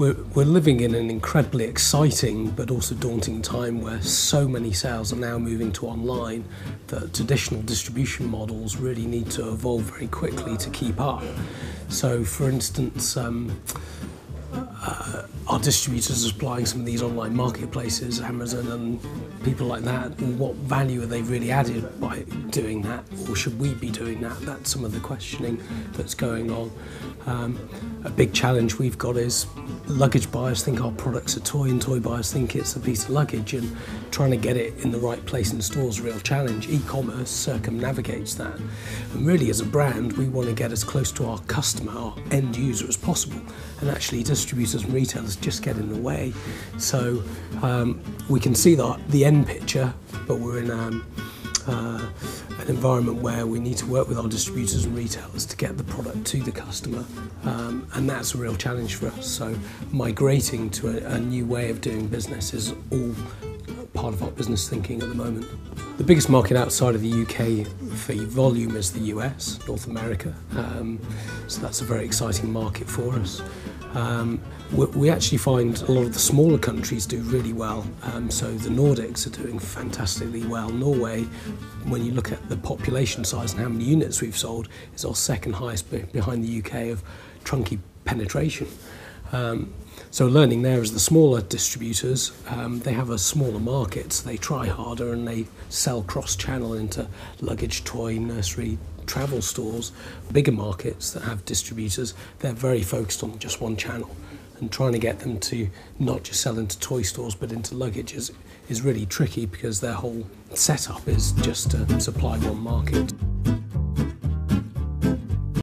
We're, we're living in an incredibly exciting but also daunting time where so many sales are now moving to online that traditional distribution models really need to evolve very quickly to keep up. So, for instance, um, uh, our distributors are supplying some of these online marketplaces, Amazon and people like that, and what value are they really added by doing that, or should we be doing that? That's some of the questioning that's going on. Um, a big challenge we've got is luggage buyers think our product's a toy and toy buyers think it's a piece of luggage and trying to get it in the right place in stores is a real challenge. E-commerce circumnavigates that. And really as a brand we want to get as close to our customer, our end user as possible and actually distributors and retailers just get in the way. So um, we can see that the end picture but we're in um, uh, an environment where we need to work with our distributors and retailers to get the product to the customer um, and that's a real challenge for us so migrating to a, a new way of doing business is all part of our business thinking at the moment. The biggest market outside of the UK for volume is the US, North America, um, so that's a very exciting market for us. Um, we, we, actually find a lot of the smaller countries do really well. Um, so the Nordics are doing fantastically well. Norway, when you look at the population size and how many units we've sold, is our second highest behind the UK of Trunki penetration. Um, so learning there is the smaller distributors, um, they have a smaller market, so they try harder and they sell cross-channel into luggage, toy, nursery, travel stores, bigger markets that have distributors, they're very focused on just one channel. And trying to get them to not just sell into toy stores but into luggage is, is really tricky because their whole setup is just to supply one market.